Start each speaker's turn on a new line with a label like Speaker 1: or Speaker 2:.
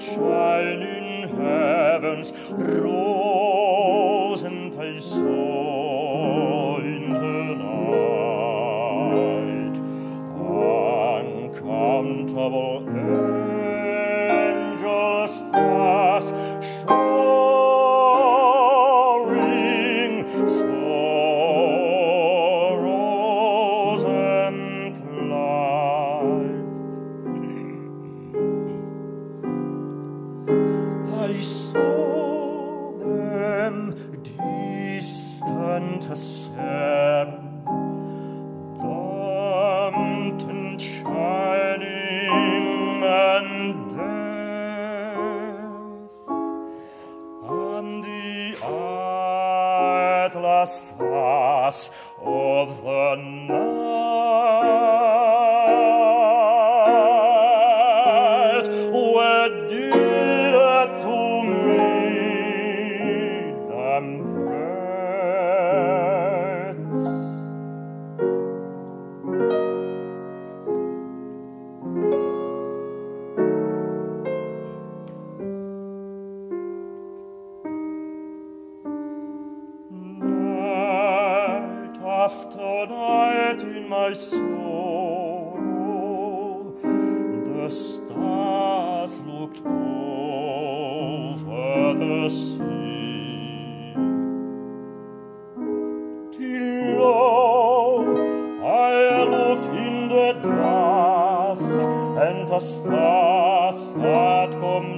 Speaker 1: shining heavens, Rosenthal saw in the night. Uncountable angels thus I saw them distant ascend, lantern shining and death, and the atlas stars of the night after night in my soul, the stars looked over the sea. Till lo, I looked in the dust, and the stars had come